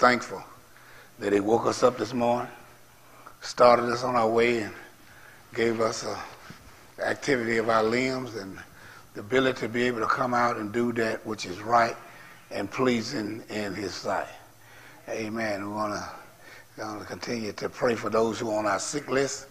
thankful that He woke us up this morning, started us on our way, and gave us a activity of our limbs and the ability to be able to come out and do that which is right and pleasing in His sight. Amen. We want to continue to pray for those who are on our sick list.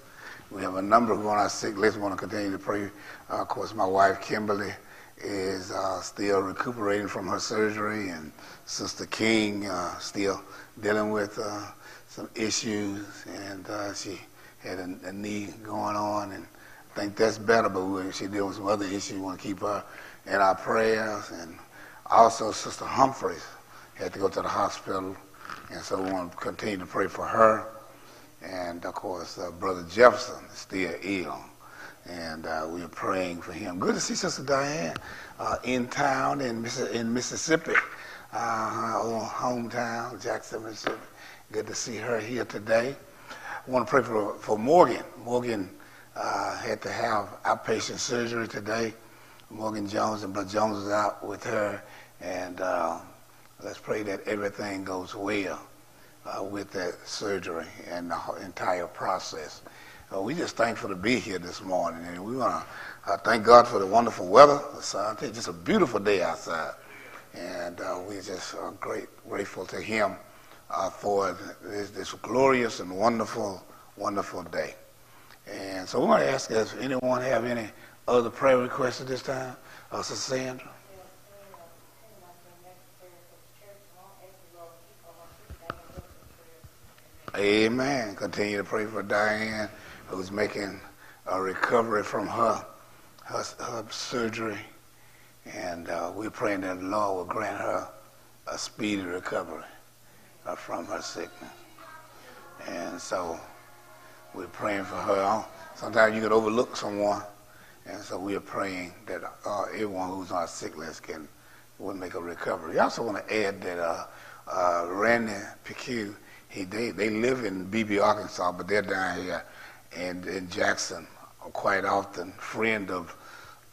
We have a number who are on our sick list. We want to continue to pray. Uh, of course, my wife Kimberly is uh, still recuperating from her surgery, and Sister King uh, still dealing with uh, some issues, and uh, she had a, a knee going on, and I think that's better, but she dealing with some other issues. We want to keep her in our prayers. And also, Sister Humphreys had to go to the hospital, and so we want to continue to pray for her. And of course, uh, Brother Jefferson is still ill, and uh, we are praying for him. Good to see Sister Diane uh, in town in, in Mississippi, uh, own hometown, Jackson, Mississippi. Good to see her here today. I want to pray for, for Morgan. Morgan uh, had to have outpatient surgery today. Morgan Jones and Brother Jones is out with her, and uh, let's pray that everything goes well uh, with that surgery and the entire process. Uh, we just thankful to be here this morning, and we want to uh, thank God for the wonderful weather. It's uh, just a beautiful day outside, and uh, we just great grateful to Him uh, for this, this, glorious and wonderful, wonderful day. And so we want to ask if anyone have any other prayer requests at this time. Uh, Sister Sandra. Amen. Continue to pray for Diane, who's making a recovery from her, her, her surgery. And uh, we're praying that the Lord will grant her a speedy recovery uh, from her sickness. And so we're praying for her. Sometimes you can overlook someone. And so we are praying that uh, everyone who's on sick list can will make a recovery. I also want to add that uh, uh, Randy Piquet he they, they live in Beebe, Arkansas, but they're down here and in Jackson quite often. Friend of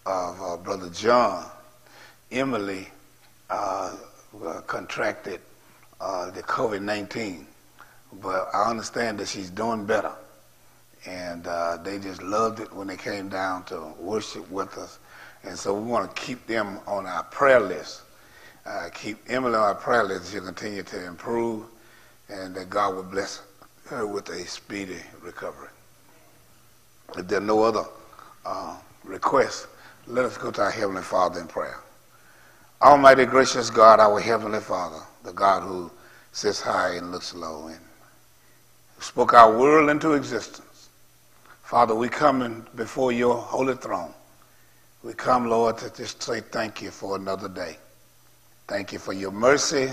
of uh, brother John, Emily uh, uh contracted uh, the COVID nineteen, but I understand that she's doing better, and uh, they just loved it when they came down to worship with us, and so we want to keep them on our prayer list. Uh, keep Emily on our prayer list. She'll continue to improve and that God will bless her with a speedy recovery. If there are no other uh, requests, let us go to our Heavenly Father in prayer. Almighty gracious God, our Heavenly Father, the God who sits high and looks low and spoke our world into existence. Father, we come before your holy throne. We come, Lord, to just say thank you for another day. Thank you for your mercy.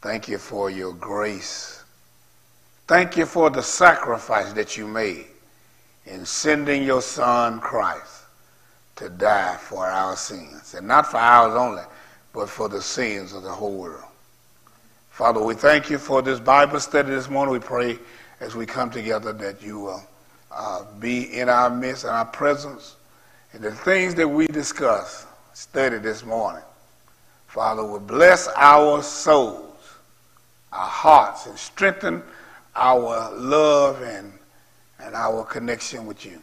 Thank you for your grace. Thank you for the sacrifice that you made in sending your son Christ to die for our sins. And not for ours only, but for the sins of the whole world. Father, we thank you for this Bible study this morning. We pray as we come together that you will uh, be in our midst and our presence. And the things that we discuss, study this morning, Father, will bless our souls our hearts and strengthen our love and, and our connection with you.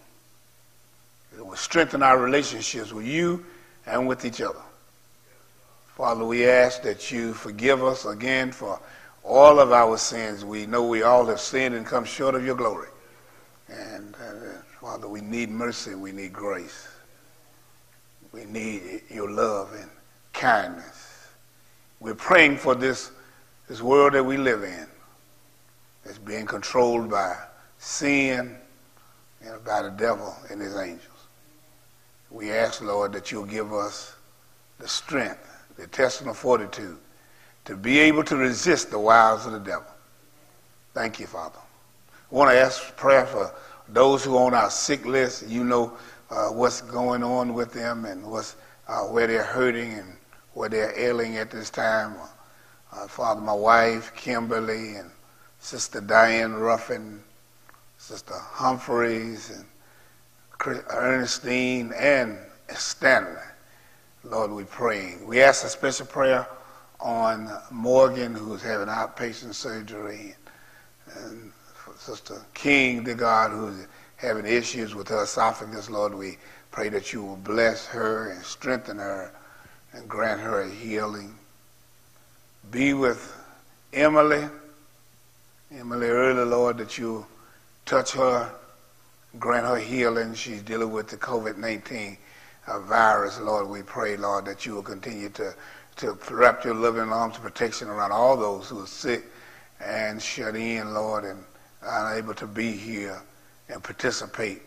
It will strengthen our relationships with you and with each other. Father, we ask that you forgive us again for all of our sins. We know we all have sinned and come short of your glory. And uh, Father, we need mercy. We need grace. We need your love and kindness. We're praying for this this world that we live in is being controlled by sin and by the devil and his angels. We ask, Lord, that you'll give us the strength, the intestinal fortitude to be able to resist the wiles of the devil. Thank you, Father. I want to ask prayer for those who are on our sick list. You know uh, what's going on with them and what's, uh, where they're hurting and where they're ailing at this time uh, Father, my wife, Kimberly, and Sister Diane Ruffin, Sister Humphreys, and Ernestine, and Stanley. Lord, we praying. We ask a special prayer on Morgan, who's having outpatient surgery, and Sister King, the God, who's having issues with her esophagus. Lord, we pray that you will bless her and strengthen her and grant her a healing. Be with Emily. Emily early, Lord, that you touch her, grant her healing. She's dealing with the COVID 19 uh, virus, Lord. We pray, Lord, that you will continue to, to wrap your loving arms of protection around all those who are sick and shut in, Lord, and unable to be here and participate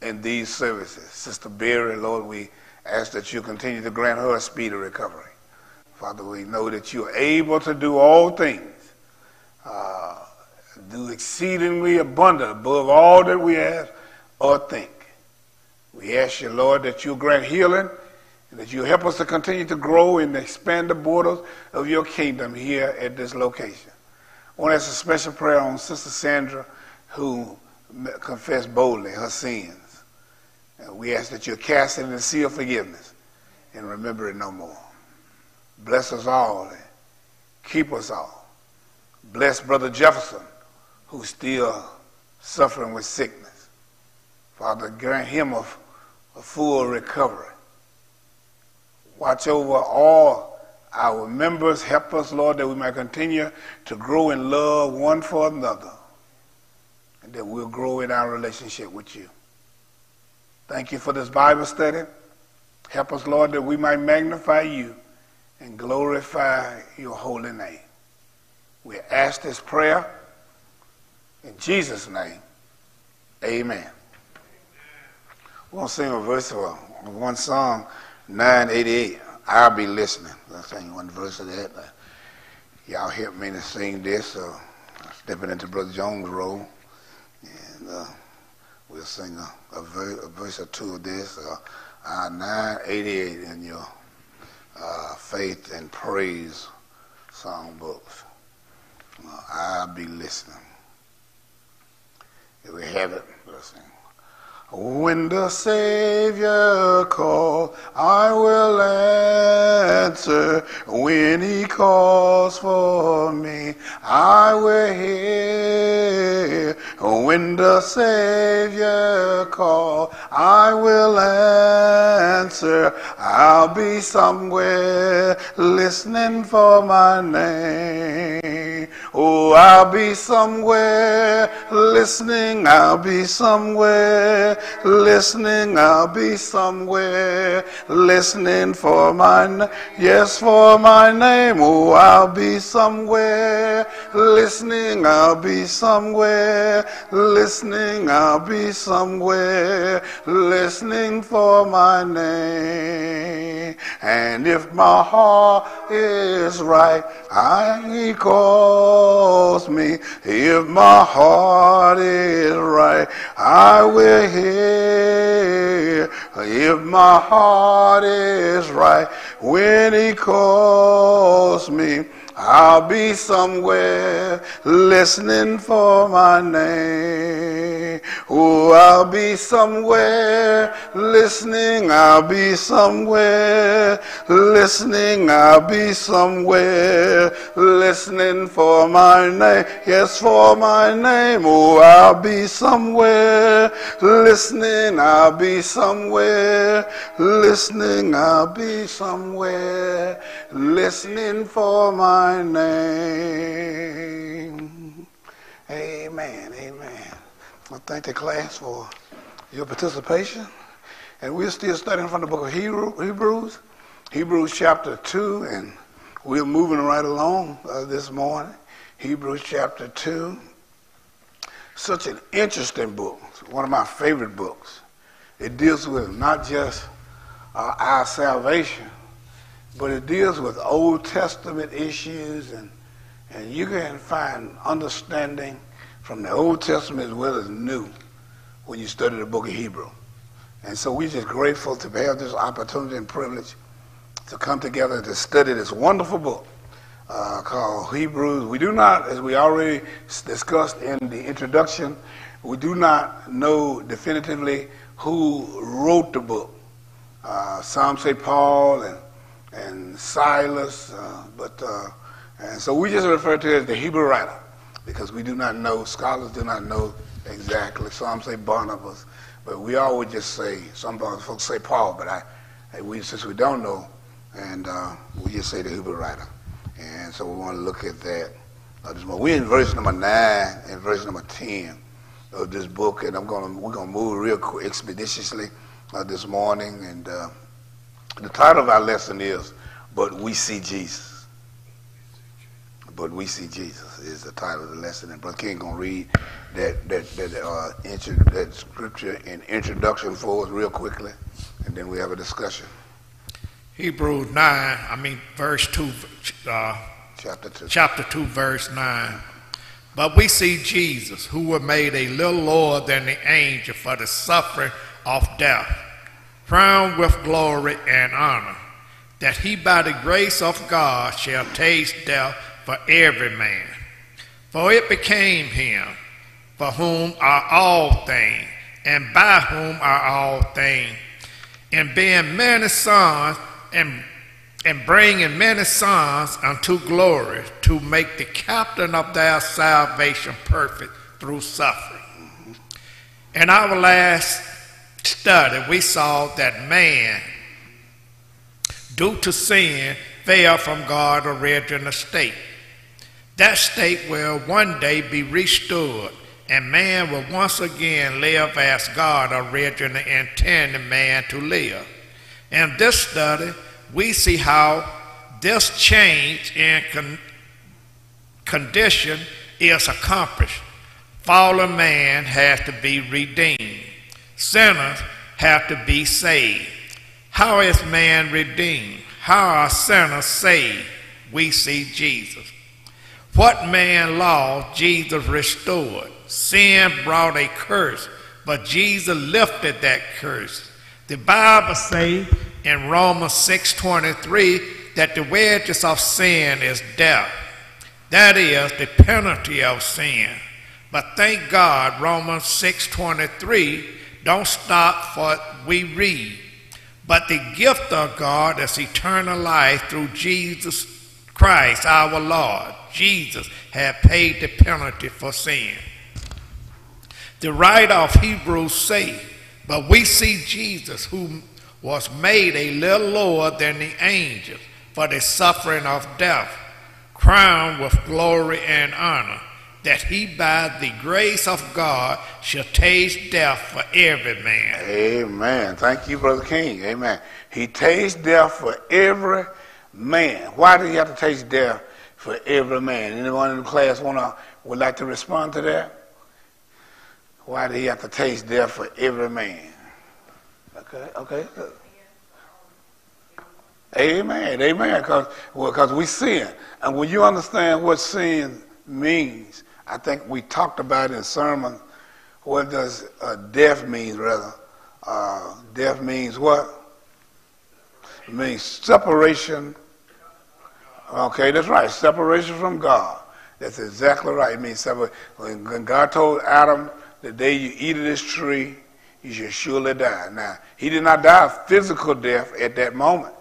in these services. Sister Berry, Lord, we ask that you continue to grant her a speedy recovery. Father, we know that you are able to do all things, do exceedingly abundant above all that we ask or think. We ask you, Lord, that you grant healing and that you help us to continue to grow and expand the borders of your kingdom here at this location. I want to ask a special prayer on Sister Sandra, who confessed boldly her sins. And we ask that you cast it in the sea of forgiveness and remember it no more. Bless us all and keep us all. Bless Brother Jefferson, who's still suffering with sickness. Father, grant him a, a full recovery. Watch over all our members. Help us, Lord, that we may continue to grow in love one for another and that we'll grow in our relationship with you. Thank you for this Bible study. Help us, Lord, that we might magnify you and glorify your holy name. We ask this prayer in Jesus' name. Amen. We're going to sing a verse of one song, 988. I'll be listening. I'll sing one verse of that. Y'all help me to sing this. So stepping into Brother Jones' role. And uh, we'll sing a, a, ver- a, verse or two of this. Uh, 988 in your uh, faith and praise songbooks. Uh, I'll be listening. We have it, listening. When the Savior calls, I will answer. When he calls for me, I will hear. When the Savior calls, I will answer. I'll be somewhere listening for my name. Oh, I'll be somewhere listening. I'll be somewhere listening. I'll be somewhere listening for my name. Yes, for my name. Oh, I'll be somewhere listening. I'll be somewhere listening. I'll be somewhere listening for my name. And if my heart is right, I calls me. If my heart is right, I will hear. If my heart is right, when he calls me, I'll be somewhere listening for my name. Oh, I'll be somewhere listening. I'll be somewhere listening. I'll be somewhere listening for my name. Yes, for my name. Oh, I'll be somewhere listening. I'll be somewhere listening. I'll be somewhere listening for my name. Amen. Amen. I thank the class for your participation. And we're still studying from the book of Hebrews, Hebrews chapter 2, and we're moving right along uh, this morning. Hebrews chapter 2. Such an interesting book. It's one of my favorite books. It deals with not just uh, our salvation, but it deals with Old Testament issues, and, and you can find understanding from the Old Testament as well as New when you study the book of Hebrew. And so we're just grateful to have this opportunity and privilege to come together to study this wonderful book uh, called Hebrews. We do not, as we already discussed in the introduction, we do not know definitively who wrote the book. Uh, some say Paul, and and Silas, uh, but uh, and so we just refer to it as the Hebrew writer because we do not know, scholars do not know exactly. Some say Barnabas, but we always just say, some folks say Paul, but I, we, since we don't know, and uh, we just say the Hebrew writer. And so we want to look at that. We're in verse number 9 and verse number 10 of this book, and I'm gonna, we're going to move real quick, expeditiously uh, this morning. And uh, the title of our lesson is, But We See Jesus but we see Jesus is the title of the lesson. And Brother King gonna read that that that, uh, intro, that scripture in introduction for us real quickly, and then we have a discussion. Hebrews nine, I mean verse two, uh, chapter two, chapter two, verse nine. But we see Jesus, who was made a little lower than the angel for the suffering of death, crowned with glory and honor, that he by the grace of God shall taste death for every man. For it became him, for whom are all things, and by whom are all things, and being many sons, and, and bringing many sons unto glory, to make the captain of their salvation perfect through suffering. In our last study, we saw that man, due to sin, fell from God's original state. That state will one day be restored, and man will once again live as God originally intended man to live. In this study, we see how this change in con- condition is accomplished. Fallen man has to be redeemed. Sinners have to be saved. How is man redeemed? How are sinners saved? We see Jesus. What man law Jesus restored? Sin brought a curse, but Jesus lifted that curse. The Bible says in Romans 6:23 that the wages of sin is death. That is the penalty of sin. But thank God Romans 6:23 don't stop for we read. But the gift of God is eternal life through Jesus Christ our Lord. Jesus had paid the penalty for sin. The writer of Hebrews say, but we see Jesus who was made a little lower than the angels for the suffering of death, crowned with glory and honor, that he by the grace of God shall taste death for every man. Amen. Thank you, Brother King. Amen. He tastes death for every man. Why did he have to taste death for every man. Anyone in the class wanna would like to respond to that? Why do he have to taste death for every man? Okay, okay. Amen, amen. Because well, cause we sin. And when you understand what sin means, I think we talked about in sermon, what does uh, death mean, rather? Uh, death means what? It means separation Okay, that's right. Separation from God. That's exactly right. It means separate. When God told Adam, the day you eat of this tree, you shall surely die. Now, he did not die a physical death at that moment,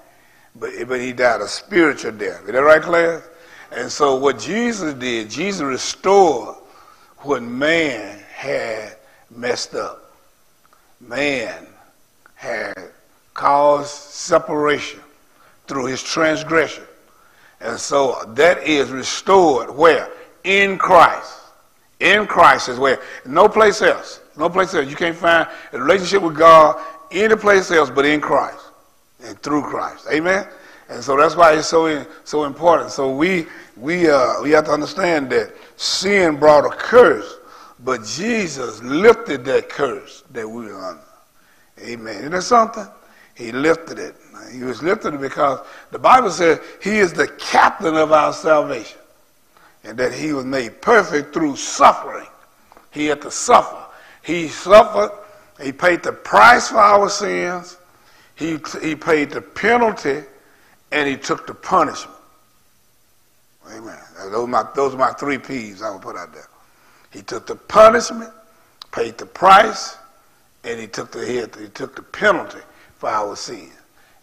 but, but he died a spiritual death. Is that right, class? And so what Jesus did, Jesus restored what man had messed up. Man had caused separation through his transgression. And so that is restored where? In Christ. In Christ is where. No place else. No place else. You can't find a relationship with God any place else but in Christ and through Christ. Amen? And so that's why it's so so important. So we we uh, we have to understand that sin brought a curse, but Jesus lifted that curse that we were under. Amen. Isn't that something? He lifted it. He was lifted because the Bible says he is the captain of our salvation and that he was made perfect through suffering. He had to suffer. He suffered. He paid the price for our sins. He, he paid the penalty and he took the punishment. Amen. Those are, my, those are my three P's I will put out there. He took the punishment, paid the price, and he took the, he, he took the penalty for our sins.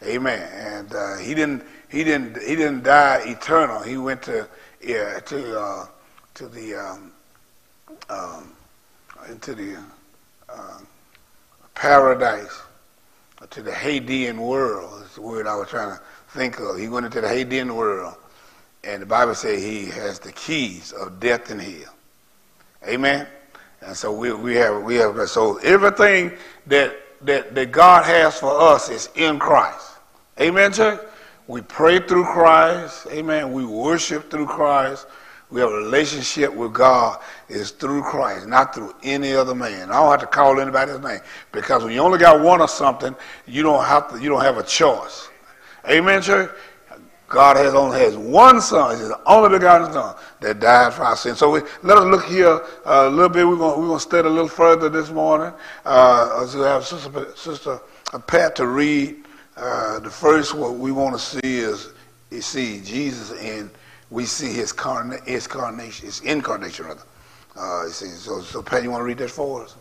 Amen. And uh, he didn't he didn't he didn't die eternal. He went to yeah, to uh, to the um, um, into the uh, paradise, to the Hadean world. The word I was trying to think of. He went into the Hadean world, and the Bible says he has the keys of death and hell. Amen. And so we, we have we have so everything that that that God has for us is in Christ. Amen, church. We pray through Christ. Amen. We worship through Christ. We have a relationship with God is through Christ, not through any other man. I don't have to call anybody's name because when you only got one or something, you don't have to. You don't have a choice. Amen, church. God has only has one son. The only begotten son that died for our sins. So we, let us look here uh, a little bit. We're going we're to study a little further this morning. Uh, so have Sister, Sister Pat to read. Uh, the first what we want to see is you see Jesus and we see his, carna- his his incarnation rather. Uh, see, so, so Pat, you want to read that for us?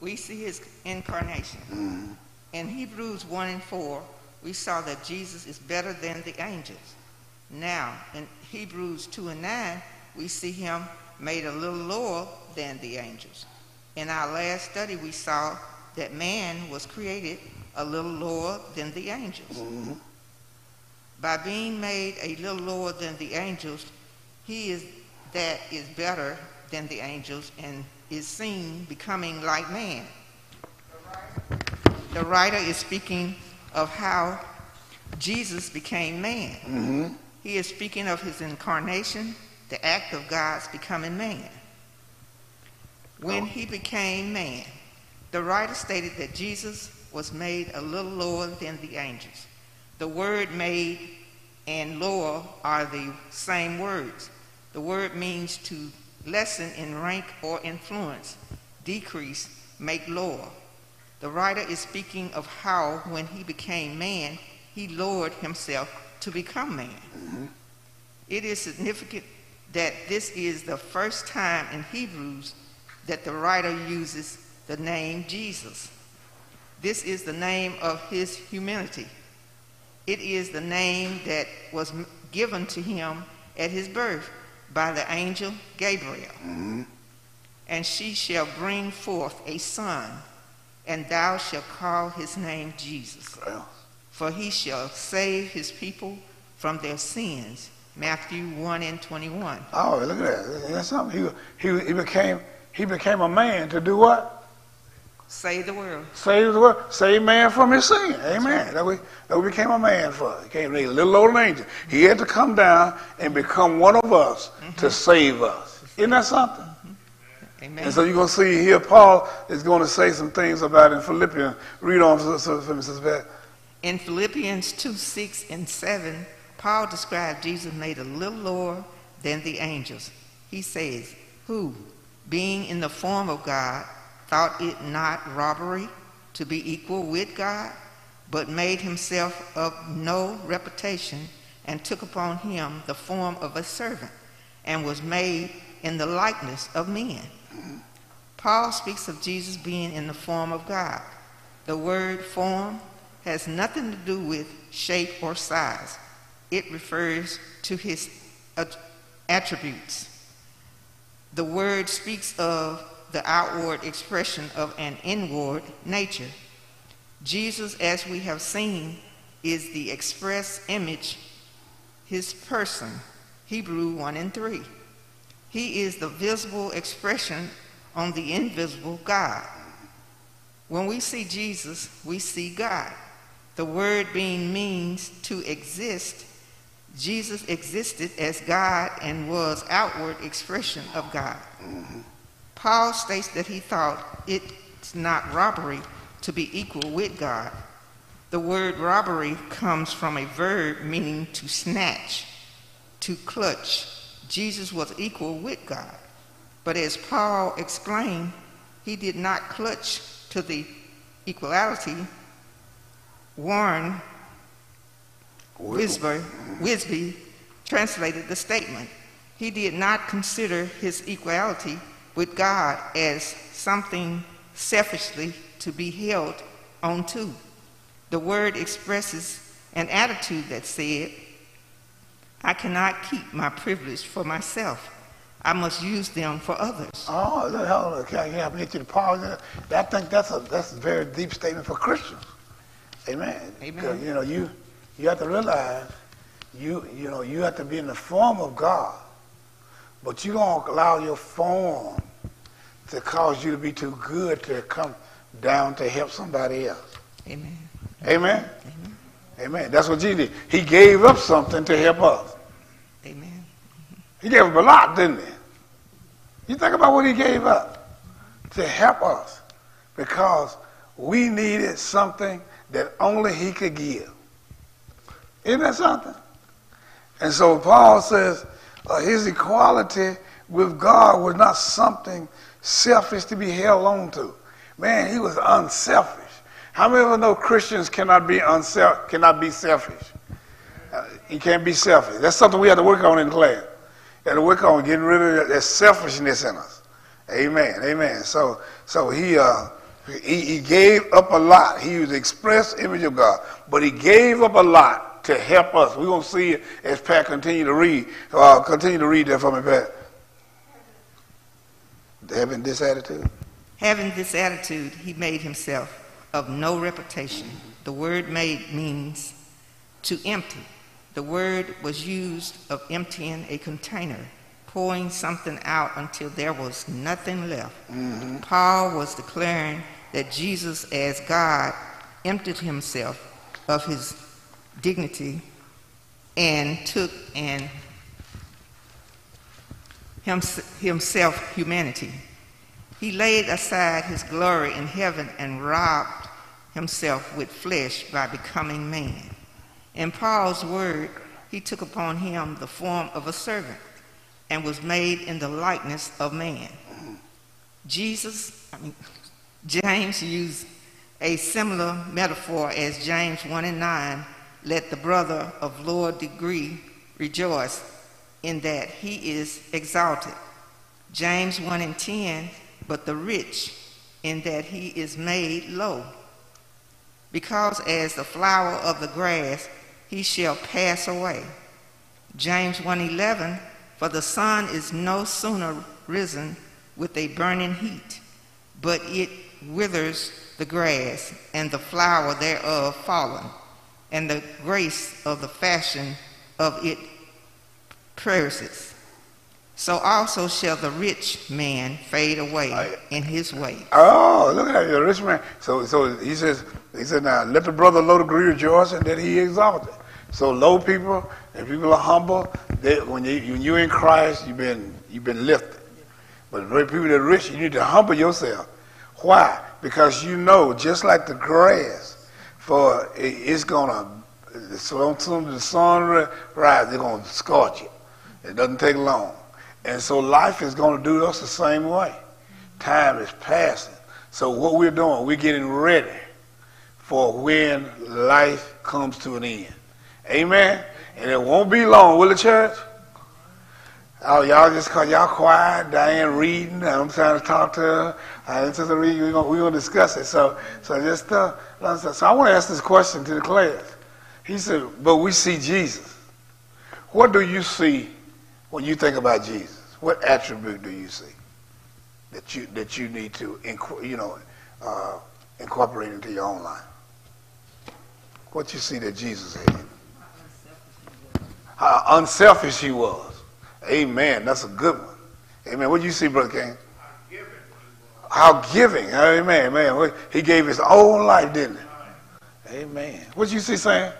We see his incarnation. Mm-hmm. In Hebrews 1 and 4, we saw that Jesus is better than the angels. Now, in Hebrews 2 and 9, we see him made a little lower than the angels. In our last study, we saw that man was created a little lower than the angels. Mm-hmm. By being made a little lower than the angels, he is that is better than the angels and is seen becoming like man. The writer is speaking of how Jesus became man. Mm-hmm. He is speaking of his incarnation, the act of God's becoming man. When he became man, the writer stated that Jesus was made a little lower than the angels. The word made and lower are the same words. The word means to lessen in rank or influence, decrease, make lower. The writer is speaking of how, when he became man, he lowered himself to become man. It is significant that this is the first time in Hebrews that the writer uses the name Jesus. This is the name of his humanity. It is the name that was given to him at his birth by the angel Gabriel. Mm-hmm. And she shall bring forth a son, and thou shalt call his name Jesus for he shall save his people from their sins. Matthew 1 and 21. oh, look at that. That's something. He, he, he became he became a man to do what? Save the world. Save the world, save man from his sin. Amen. That we that we became a man for. He came a little old angel. He had to come down and become one of us mm-hmm. to save us. Isn't that something? Mm-hmm. Amen. And so you're going to see here, Paul is going to say some things about in Philippians. Read on for, for, for Mrs. Pat. In Philippians 2 6 and 7, Paul described Jesus made a little lower than the angels. He says, Who, being in the form of God, thought it not robbery to be equal with God, but made himself of no reputation, and took upon him the form of a servant, and was made in the likeness of men. Paul speaks of Jesus being in the form of God. The word form has nothing to do with shape or size. It refers to his attributes. The word speaks of the outward expression of an inward nature. Jesus, as we have seen, is the express image, his person, Hebrew 1 and 3. He is the visible expression on the invisible God. When we see Jesus, we see God. The word being means to exist. Jesus existed as God and was outward expression of God. Mm-hmm. Paul states that he thought it's not robbery to be equal with God. The word robbery comes from a verb meaning to snatch, to clutch. Jesus was equal with God. But as Paul explained, he did not clutch to the equality. Warren Wiersbe, Wiersbe translated the statement. He did not consider his equality with God as something selfishly to be held onto. The word expresses an attitude that said, I cannot keep my privilege for myself. I must use them for others. Oh, look, hold on. Can, can I get you to pause there? I think that's a that's a very deep statement for Christians. Amen. Amen. You know, you you have to realize you you know you have to be in the form of God, but you don't allow your form to cause you to be too good to come down to help somebody else. Amen. Amen. Amen. That's what Jesus did. He gave up something to help us. Amen. He gave up a lot, didn't he? You think about what he gave up to help us because we needed something that only he could give. Isn't that something? And so Paul says uh, his equality with God was not something selfish to be held on to. Man, he was unselfish. How many of us know Christians cannot be unsel- cannot be selfish? Uh, you can't be selfish. That's something we have to work on in class. We have to work on getting rid of that, that selfishness in us. Amen. Amen. So so he uh he, he gave up a lot. He was the express image of God, but he gave up a lot to help us. We're gonna see it as Pat continue to read. Uh, continue to read that for me, Pat. Having this attitude. Having this attitude, he made himself of no reputation. The word made means to empty. The word was used of emptying a container, pouring something out until there was nothing left. Paul was declaring that Jesus, as God, emptied himself of his dignity and took and himself humanity. He laid aside his glory in heaven and robbed himself with flesh by becoming man. In Paul's word, he took upon him the form of a servant and was made in the likeness of man. Jesus, I mean, James used a similar metaphor as James 1 and 9 let the brother of lower degree rejoice in that he is exalted. James 1 and 10, but the rich in that he is made low. Because as the flower of the grass, he shall pass away. James 1:11 For the sun is no sooner risen with a burning heat, but it withers the grass, and the flower thereof fallen, and the grace of the fashion of it perishes. So also shall the rich man fade away in his way. Oh, look at the rich man. So, so he says, he said, now let the brother low degree rejoice and that he exalted. So low people and people are humble. They, when, you, when you're in Christ, you've been you've been lifted. But the people that are rich, you need to humble yourself. Why? Because you know, just like the grass, for it's gonna so soon as the sun ri- rise, they're gonna scorch it. It doesn't take long. And so life is to do us the same way. Time is passing. So what we're doing, we're getting ready for when life comes to an end. Amen. And it won't be long, will it, church? Oh, y'all just cause y'all quiet, Diane reading, I'm trying to talk to her. I into the reading, we're gonna, we're gonna discuss it. So, so just, uh, so I want to ask this question to the class. He said, but we see Jesus. What do you see when you think about Jesus? What attribute do you see that you that you need to you know uh, incorporate into your own life? What you see that Jesus had? How unselfish he was. Amen. That's a good one. Amen. What do you see, Brother King? How giving. Amen. Man, he gave his own life, didn't he? Amen. What you see, Sam?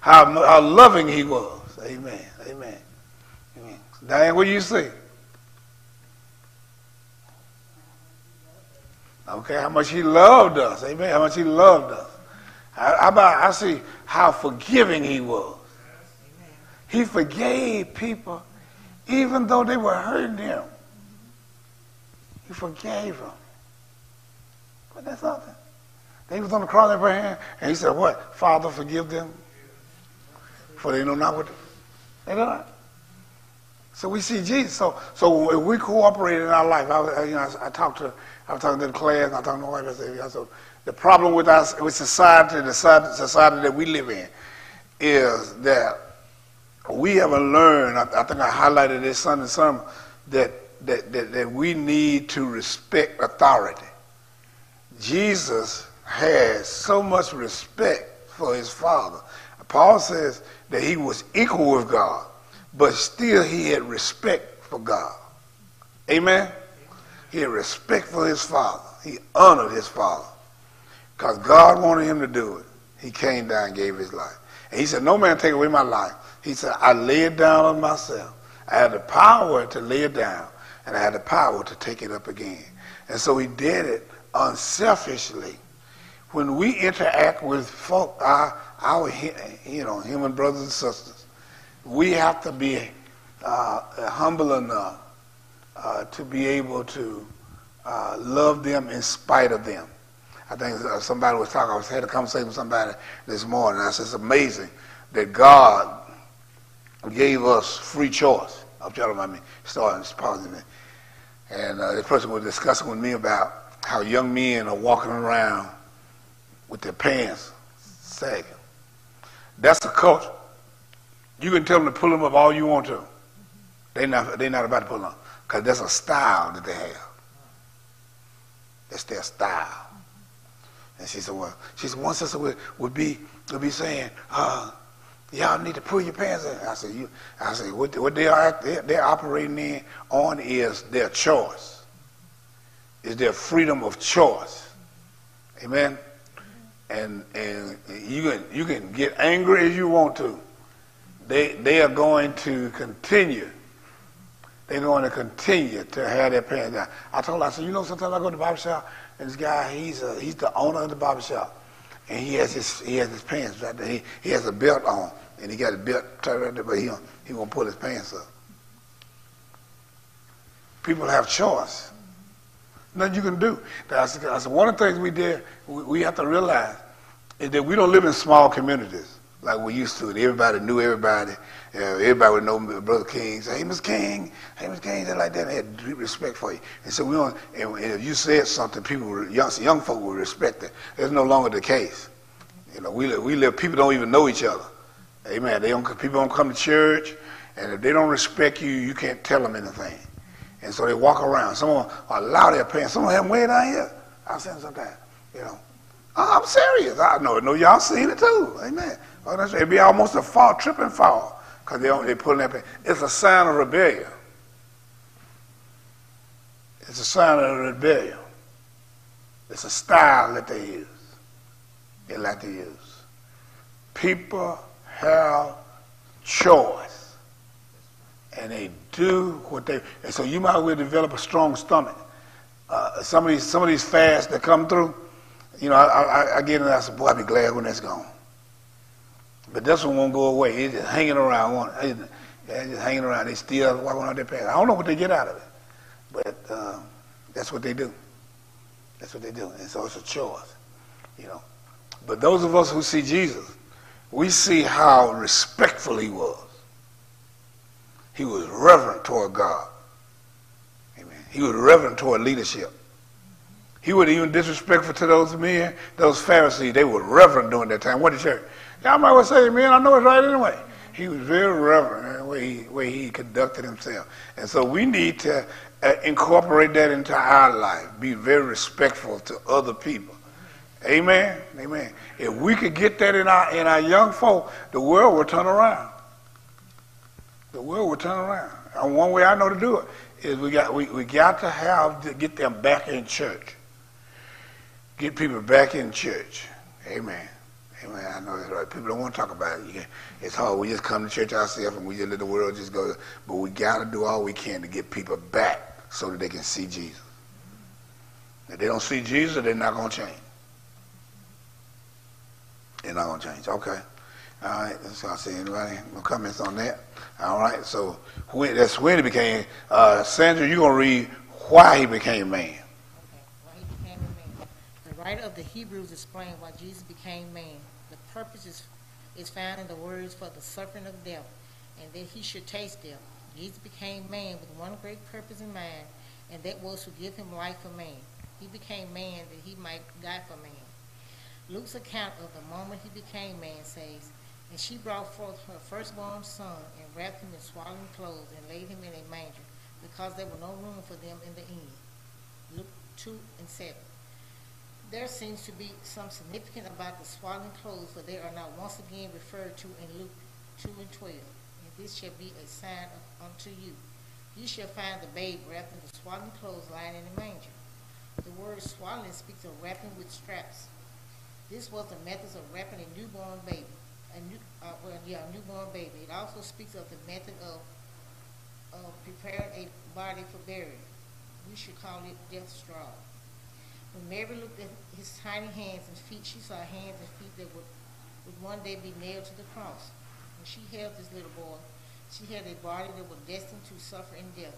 How, loving he was. how loving he was. Amen. Amen. Amen. Diane, what do you see? Okay, how much he loved us. Amen. How much he loved us. How about I see how forgiving he was. He forgave people even though they were hurting him. He forgave them. But that's something. They was on the cross of Abraham, and he said, What? Father, forgive them. For they know not what they know. So we see Jesus. So so if we cooperate in our life, I, you know, I, I talked to I was talking to the class, I talked to my wife. I said, I said, the problem with us with society, the society that we live in, is that we haven't learned. I, I think I highlighted this Sunday sermon that, that that that we need to respect authority. Jesus had so much respect for his Father. Paul says that he was equal with God, but still he had respect for God. Amen? He had respect for his Father. He honored his Father. Because God wanted him to do it. He came down and gave his life. And he said, No man take away my life. He said, I lay it down on myself. I had the power to lay it down, and I had the power to take it up again. And so he did it unselfishly. When we interact with folk, our, our you know, human brothers and sisters, we have to be uh, humble enough uh, to be able to uh, love them in spite of them. I think uh, somebody was talking, I was had a conversation with somebody this morning. I said, it's amazing that God gave us free choice. I'm telling about me, starting pausing me. And uh, this person was discussing with me about how young men are walking around with their pants sagging. That's a culture. You can tell them to pull them up all you want to. They're not, they're not about to pull them up because that's a style that they have. That's their style. And she said, well, she said, one sister would, would be would be saying, uh, y'all need to pull your pants in. I said, you, I said, what, what they are they're, operating in on is their choice. Is their freedom of choice. Amen. And and you can you can get angry as you want to. They they are going to continue. They're going to continue to have their pants down. I told her, I said, you know, sometimes I go to the barber shop and this guy, he's a, he's the owner of the barber shop, and he has his he has his pants right there. He, he has a belt on, and he got a belt tied around there, but he he won't pull his pants up. People have choice. Nothing you can do. I said, I said, one of the things we did, we, we have to realize, is that we don't live in small communities like we used to. And everybody knew everybody. Uh, everybody would know Brother King. Say, hey, Miss King, hey, Miss King, they like that. They had deep respect for you. And so we don't, and, and if you said something, people, young, young folk would respect it. It's no longer the case. You know, we we live, people don't even know each other. Amen. They don't, people don't come to church, and if they don't respect you, you can't tell them anything. And so they walk around. Some of them are loud their pants. Some of them way down here. I've seen sometimes, you know. I'm serious. I know, know y'all seen it too. Amen. It'd be almost a fall, trip and fall, because they they pulling that pants. It's a sign of rebellion. It's a sign of rebellion. It's a style that they use. They like to use. People have choice, and they do what they. And so you might well develop a strong stomach. Uh, some of these some of these fasts that come through, you know, I, I, I get in and I say, boy, I'll be glad when that's gone. But this one won't go away. It's just hanging around. It's just hanging around. They still walking out their pants. I don't know what they get out of it, but uh, that's what they do. That's what they do, and so it's a choice, you know. But those of us who see Jesus, we see how respectful he was. He was reverent toward God. Amen. He was reverent toward leadership. He wasn't even disrespectful to those men, those Pharisees. They were reverent during that time. What did church? Y'all might well say, man, I know it's right anyway. He was very reverent in the way he, way he conducted himself. And so we need to uh, incorporate that into our life, be very respectful to other people. Amen. Amen. If we could get that in our in our young folk, the world will turn around. The world will turn around. And one way I know to do it is we got we, we got to have to get them back in church. Get people back in church. Amen. Amen. I know that's right. People don't want to talk about it. It's hard. We just come to church ourselves and we just let the world just go. But we got to do all we can to get people back so that they can see Jesus. If they don't see Jesus, they're not going to change. They're not going to change. Okay. All right. So I see anybody no comments on that. All right. So when, that's when he became. Uh, Sandra, you're going to read why he became man. Okay, why he became man. The writer of the Hebrews explained why Jesus became man. The purpose is, is found in the words for the suffering of death, and that he should taste death. Jesus became man with one great purpose in mind, and that was to give him life for man. He became man that he might die for man. Luke's account of the moment he became man says, And she brought forth her firstborn son, and wrapped him in swaddling clothes, and laid him in a manger, because there was no room for them in the inn. Luke 2 and 7. There seems to be some significance about the swaddling clothes, for they are not once again referred to in Luke 2 and 12. And this shall be a sign of, unto you. You shall find the babe wrapped in the swaddling clothes lying in the manger. The word swaddling speaks of wrapping with straps. This was the methods of wrapping a newborn baby. A new, uh, well, yeah, newborn baby. It also speaks of the method of, of preparing a body for burial. We should call it death straw. When Mary looked at his tiny hands and feet, she saw hands and feet that would, would one day be nailed to the cross. When she held this little boy, she had a body that was destined to suffer in death.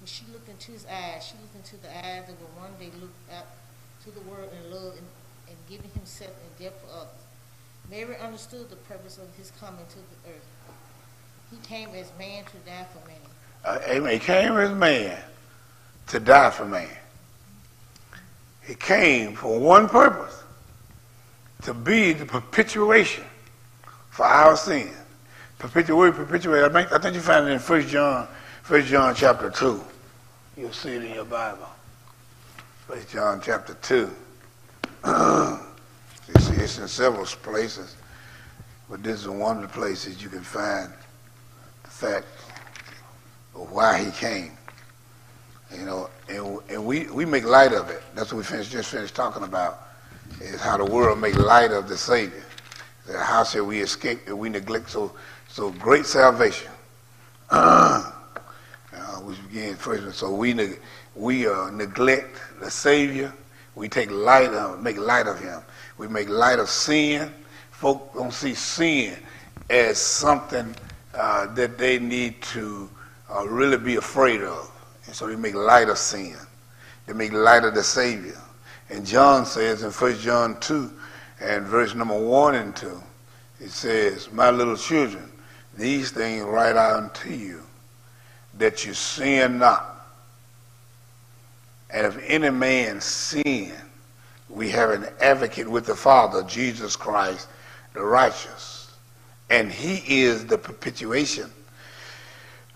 When she looked into his eyes, she looked into the eyes that would one day look out to the world in love and, and giving himself in death for others. Mary understood the purpose of his coming to the earth. He came as man to die for man. Uh, amen. He came as man to die for man. He came for one purpose to be the perpetuation for our sin. Perpetuate, perpetuate. I think, I think you find it in 1 John, 1 John chapter 2. You'll see it in your Bible. 1 John chapter 2. you see, it's in several places, but this is one of the places you can find the fact of why he came. You know, and, and we, we make light of it. That's what we finished, just finished talking about, is how the world make light of the Savior. That how shall we escape if we neglect so so great salvation? Uh, which begins first. So we we uh, neglect the Savior. We take light of, make light of Him. We make light of sin. Folk don't see sin as something uh, that they need to uh, really be afraid of. And so they make light of sin. They make light of the Savior. And John says in 1 John 2 and verse number 1 and 2, it says, My little children, these things write I unto you, that you sin not. And if any man sin, we have an advocate with the Father, Jesus Christ, the righteous. And he is the perpetuation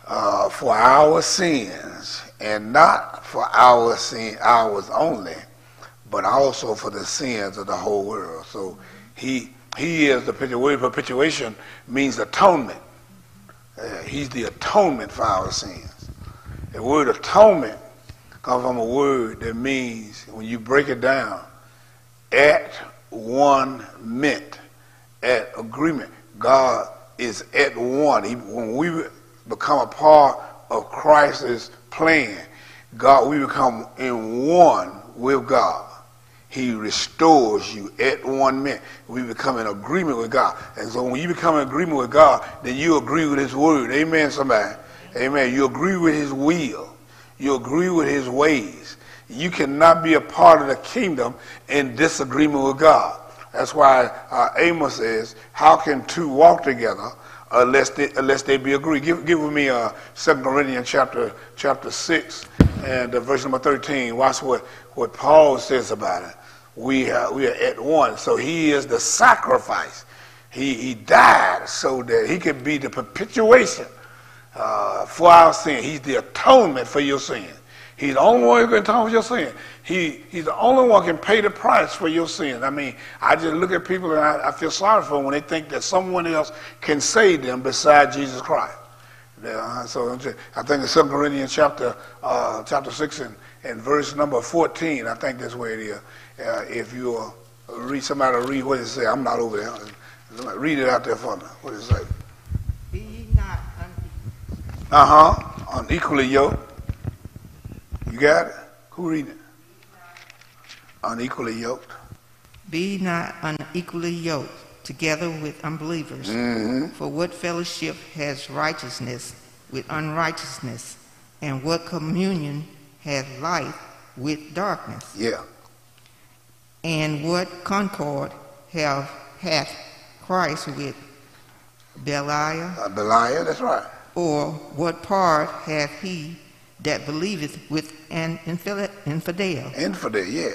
uh, for our sins, and not for our sin, ours only, but also for the sins of the whole world. So he he is the perpetuation means atonement. Uh, he's the atonement for our sins. The word atonement comes from a word that means when you break it down, at one meant, at agreement. God is at one. He, when we become a part of Christ's plan, God, we become in one with God. He restores you at one minute. We become in agreement with God. And so when you become in agreement with God, then you agree with His word. Amen, somebody. Amen. You agree with His will. You agree with His ways. You cannot be a part of the kingdom in disagreement with God. That's why uh, Amos says, How can two walk together unless they, unless they be agreed. Give, give me uh, 2 Corinthians chapter, chapter 6 and uh, verse number 13. Watch what, what Paul says about it. We, uh, we are at one. So he is the sacrifice. He, he died so that he could be the perpetuation uh, for our sin. He's the atonement for your sin. He's the only one who can atone for your sin. He, he's the only one who can pay the price for your sin. I mean, I just look at people and I, I feel sorry for them when they think that someone else can save them besides Jesus Christ. Yeah, so I think in 2 Corinthians chapter uh, chapter 6 and, and verse number 14, I think that's where it is. Uh, if you uh, read, somebody read what it says. I'm not over there. Read it out there for me. What it say? Be ye not unequal. Uh-huh. Unequally yoked. You got it? Who read it? Unequally yoked. Be not unequally yoked together with unbelievers. Mm-hmm. For what fellowship has righteousness with unrighteousness? And what communion has light with darkness? Yeah. And what concord have hath Christ with Belial? Uh, Belial, that's right. Or what part hath he that believeth with an infidel? Infidel, yeah.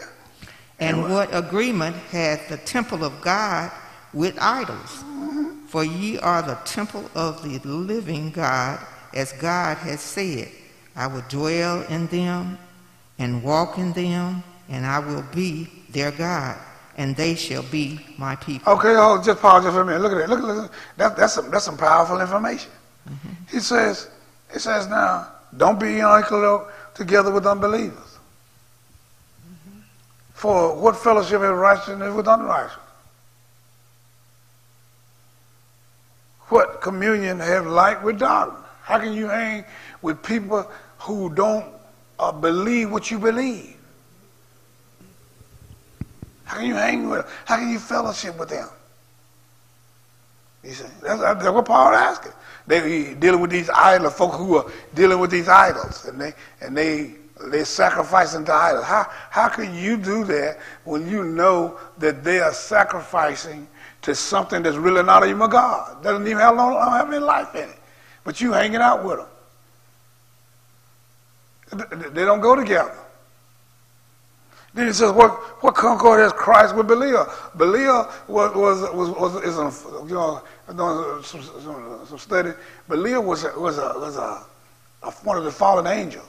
And And what agreement hath the temple of God with idols? Mm-hmm. For ye are the temple of the living God, as God has said, I will dwell in them and walk in them, and I will be their God, and they shall be my people. Okay, hold, just pause just for a minute. Look at that. Look, look, look. That, that's some that's some powerful information. He says, he says now, don't be unequal together with unbelievers. For what fellowship has righteousness with unrighteousness? What communion have light with darkness? How can you hang with people who don't uh, believe what you believe? How can you hang with? them? How can you fellowship with them? You see, that's, that's what Paul asking. They dealing with these idols, folk who are dealing with these idols, and they and they they sacrificing to idols. How how can you do that when you know that they are sacrificing to something that's really not even a God? Doesn't even have, have any life in it, but you hanging out with them. They don't go together. Then he says, "What what concord has Christ with Belial? Belial was was was, was is a, you know doing some, some, some study. Belial was a, was a was a, a one of the fallen angels.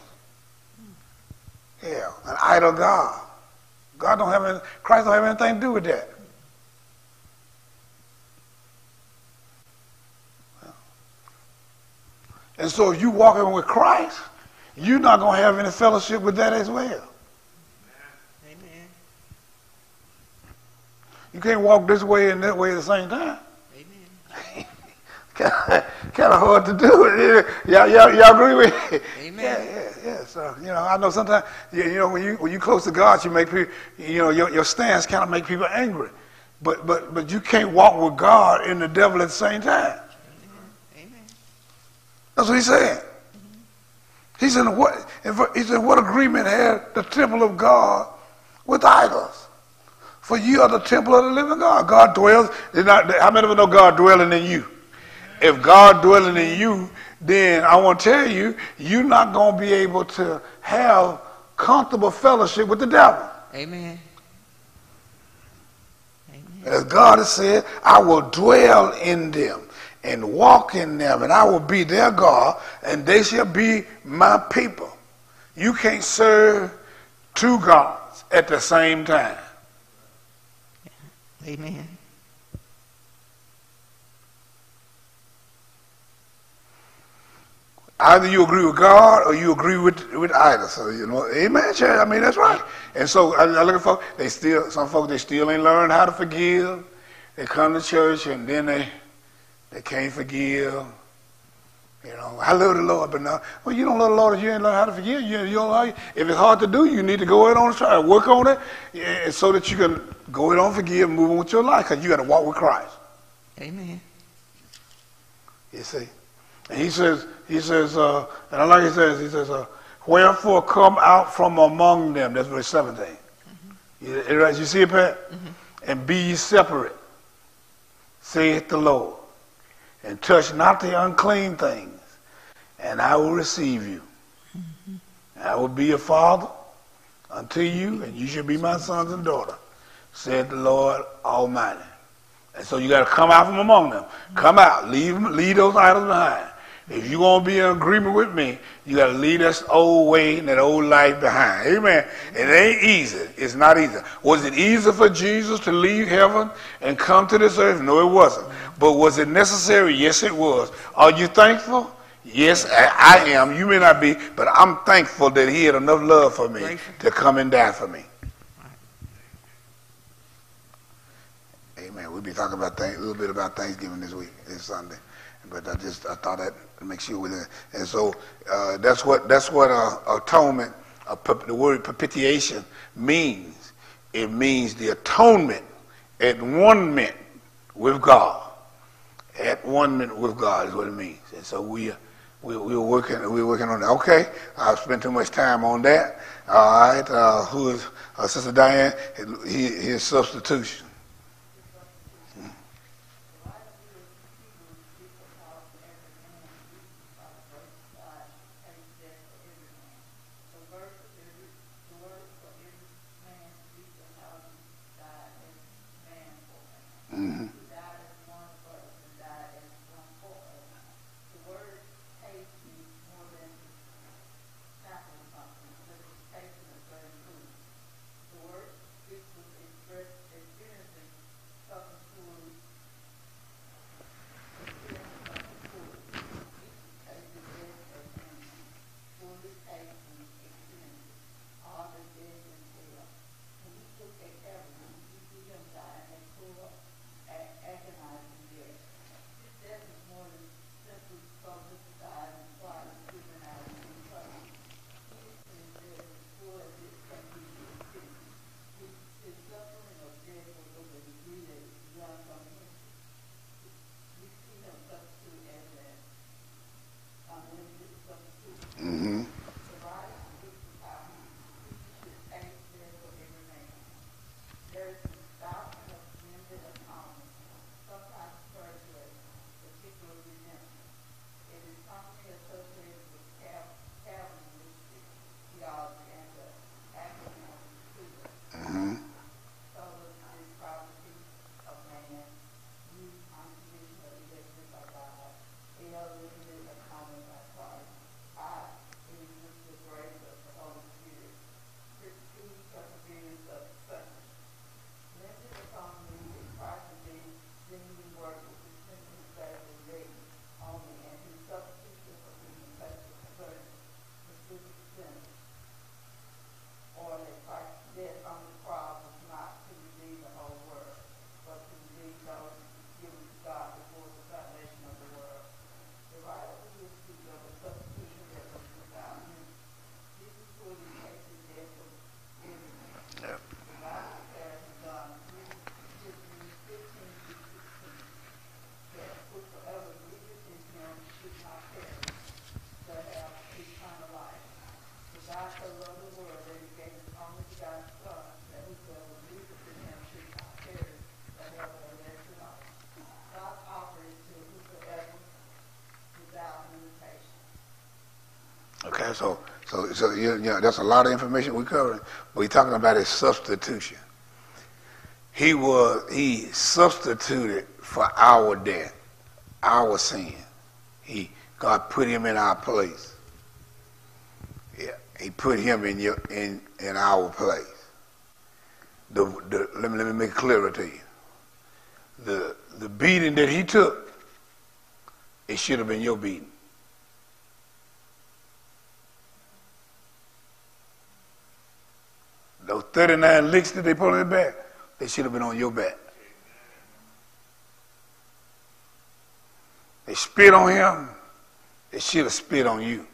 Yeah, an idol god. God don't have any, Christ don't have anything to do with that. And so if you walking with Christ, you're not going to have any fellowship with that as well. Amen. You can't walk this way and that way at the same time. Kind of hard to do. Y'all, y'all, y'all agree with me? Amen. Yeah, yeah, yeah. So you know, I know sometimes you, you know when you when you close to God, you make people, you know, your, your stance kind of make people angry. But but but you can't walk with God and the devil at the same time. Amen. That's what he's saying. Mm-hmm. He said, what, he said, what agreement had the temple of God with idols? For you are the temple of the living God. God dwells. Not, how many of you know God dwelling in you? If God dwelling in you, then I want to tell you, you're not going to be able to have comfortable fellowship with the devil. Amen. Amen. As God has said, I will dwell in them and walk in them, and I will be their God, and they shall be my people. You can't serve two gods at the same time. Amen. Either you agree with God or you agree with with idols. So you know, amen, church. I mean that's right. And so I, I look at folks. They still some folks they still ain't learned how to forgive. They come to church and then they they can't forgive. You know, I love the Lord, but now, well, you don't love the Lord if you ain't learn how to forgive. You, you don't know, if it's hard to do, you need to go ahead on and try work on it, yeah, so that you can go ahead on forgive, and move on with your life, because you got to walk with Christ. Amen. You see, and he says, he says, uh, and I like he says, he says, uh, wherefore come out from among them. That's verse 17. You, you see it, Pat? And be ye separate, saith the Lord, and touch not the unclean things, and I will receive you. I will be your father unto you, and you shall be my sons and daughters, said the Lord Almighty. And so you got to come out from among them. Come out. Leave, leave those idols behind. If you're going to be in agreement with me, you got to leave that old way and that old life behind. Amen. It ain't easy. It's not easy. Was it easy for Jesus to leave heaven and come to this earth? No, it wasn't. But was it necessary? Yes, it was. Are you thankful? Yes, I, I am. You may not be, but I'm thankful that he had enough love for me to come and die for me. Amen. We'll be talking about a little bit about Thanksgiving this week, this Sunday. But I just I thought that make sure with it. And so uh, that's what that's what uh, atonement, uh, the word propitiation means. It means the atonement at one mint with God. At one mint with God is what it means. And so we. We, we were working. We were working on that. Okay, I've spent too much time on that. All right. Uh, who is uh, Sister Diane? He, his substitution. Okay, so so so you, know, that's a lot of information we covered. But we're talking about his substitution. He was he substituted for our death, our sin. He God put him in our place. Yeah, he put him in your in in our place. The, the let me let me make it clearer to you. The the beating that he took, it should have been your beating. Those 39 licks that they put on his back, they should have been on your back. They spit on him, they should have spit on you.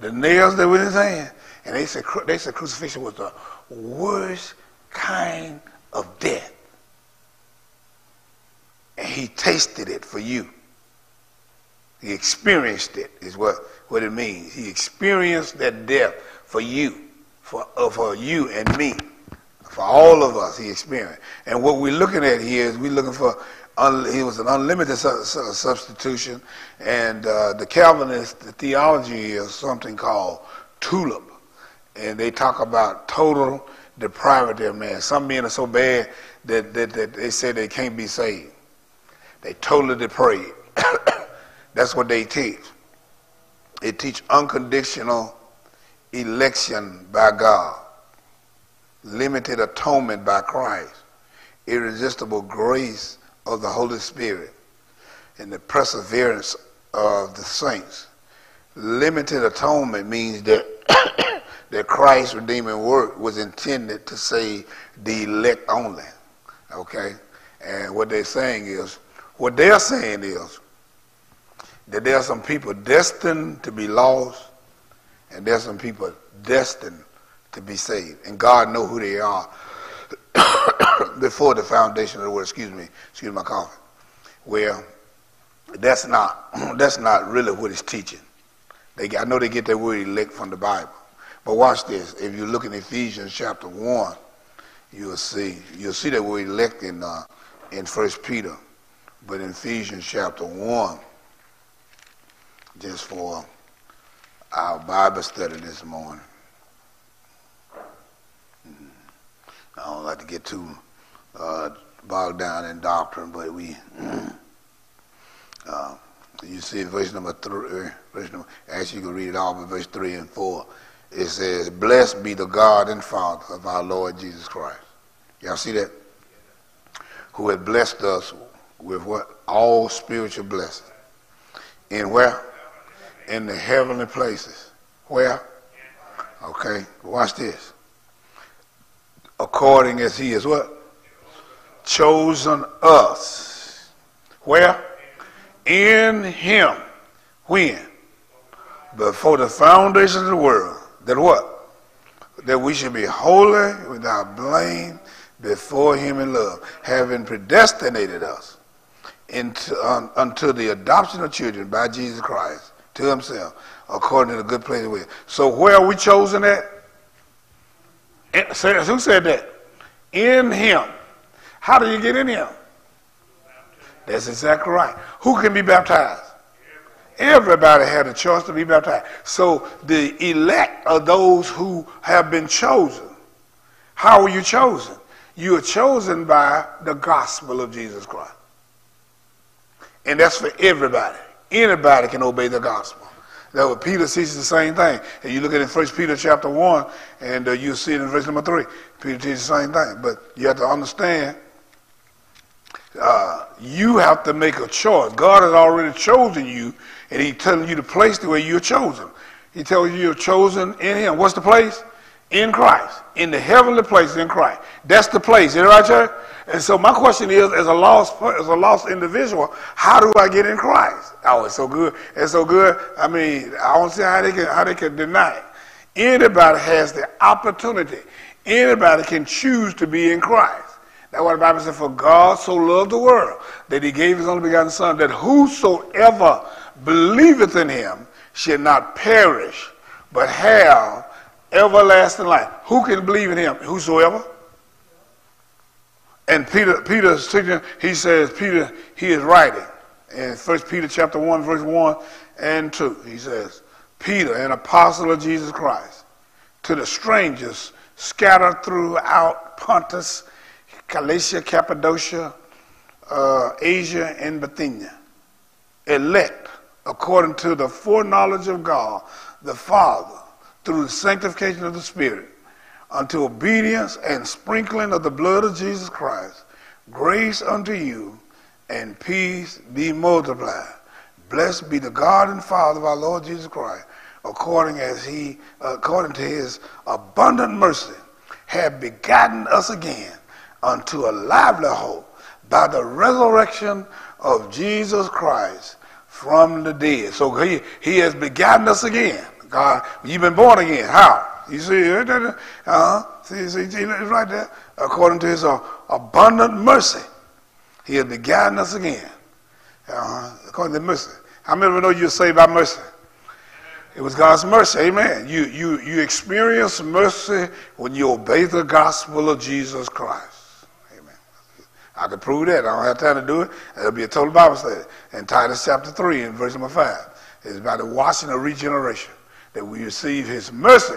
The nails that were in his hand, and they said, they said crucifixion was the worst kind of death. And he tasted it for you. He experienced it, is what, what it means. He experienced that death for you for, uh, for you and me, for all of us, he experienced. And what we're looking at here is we're looking for, un, he was an unlimited su- su- substitution, and uh, the Calvinist the theology is something called tulip. And they talk about total depravity of man. Some men are so bad that, that, that they say they can't be saved. They totally depraved. That's what they teach. They teach unconditional election by God, limited atonement by Christ, irresistible grace of the Holy Spirit, and the perseverance of the saints. Limited atonement means that that Christ's redeeming work was intended to save the elect only. Okay? And what they're saying is, what they're saying is that there are some people destined to be lost and there's some people destined to be saved. And God know who they are before the foundation of the world. Excuse me. Excuse my coffee. Well, that's not that's not really what it's teaching. They, I know they get their word elect from the Bible. But watch this. If you look in Ephesians chapter 1, you'll see you'll see that word elect in uh, in First Peter. But in Ephesians chapter 1, just for our Bible study this morning. Mm-hmm. I don't like to get too uh, bogged down in doctrine, but we, uh, you see verse number three, verse number, actually you can read it all, but verse three and four, it says, blessed be the God and Father of our Lord Jesus Christ. Y'all see that? Who has blessed us with what? All spiritual blessings. and where? In the heavenly places. Where? Okay, watch this. According as he is what? Chosen us. Where? In him. When? Before the foundation of the world. That what? That we should be holy without blame before him in love, having predestinated us into, um, unto the adoption of children by Jesus Christ to himself, according to the good pleasure with. So where are we chosen at? who said that? In him. How do you get in him? That's exactly right. Who can be baptized? Everybody had a choice to be baptized. So the elect are those who have been chosen. How are you chosen? You are chosen by the gospel of Jesus Christ. And that's for everybody. Anybody can obey the gospel. That what Peter teaches the same thing. And you look at it in 1 Peter chapter 1, and uh, you see it in verse number 3. Peter teaches the same thing. But you have to understand, uh, you have to make a choice. God has already chosen you, and he's telling you the place the way you're chosen. He tells you you're chosen in him. What's the place? In Christ. In the heavenly place in Christ. That's the place. Is that right, church? And so my question is, as a lost as a lost individual, how do I get in Christ? Oh, it's so good. It's so good. I mean, I don't see how they can how they can deny it. Anybody has the opportunity. Anybody can choose to be in Christ. That's what the Bible says, for God so loved the world that he gave his only begotten son, that whosoever believeth in him should not perish, but have everlasting life. Who can believe in him? Whosoever. And Peter, Peter's teaching, he says, Peter, he is writing in 1 Peter chapter 1, verse 1 and 2. He says, Peter, an apostle of Jesus Christ, to the strangers scattered throughout Pontus, Galatia, Cappadocia, uh, Asia, and Bithynia, elect according to the foreknowledge of God, the Father, through the sanctification of the Spirit, unto obedience and sprinkling of the blood of Jesus Christ, grace unto you and peace be multiplied. Blessed be the God and Father of our Lord Jesus Christ, according as he, according to his abundant mercy, have begotten us again unto a lively hope by the resurrection of Jesus Christ from the dead. So he, he has begotten us again. God, you've been born again. How? You see, uh, see, see, right there. According to his uh, abundant mercy, he has begotten us again. Uh, according to mercy. How many of you know you're saved by mercy? It was God's mercy. Amen. You, you, you experience mercy when you obey the gospel of Jesus Christ. Amen. I can prove that. I don't have time to do it. It'll be a total Bible study. In Titus chapter 3 and verse number 5. It's about the washing of regeneration. That we receive his mercy.